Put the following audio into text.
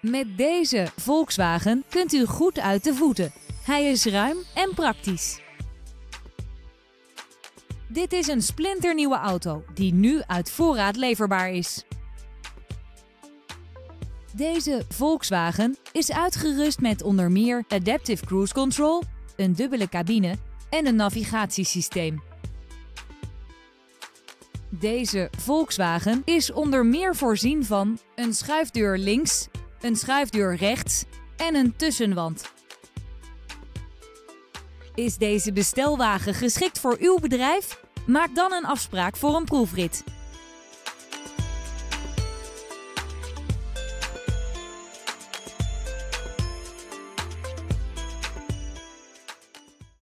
Met deze Volkswagen kunt u goed uit de voeten. Hij is ruim en praktisch. Dit is een splinternieuwe auto die nu uit voorraad leverbaar is. Deze Volkswagen is uitgerust met onder meer Adaptive Cruise Control, een dubbele cabine en een navigatiesysteem. Deze Volkswagen is onder meer voorzien van een schuifdeur links, een schuifdeur rechts en een tussenwand. Is deze bestelwagen geschikt voor uw bedrijf? Maak dan een afspraak voor een proefrit.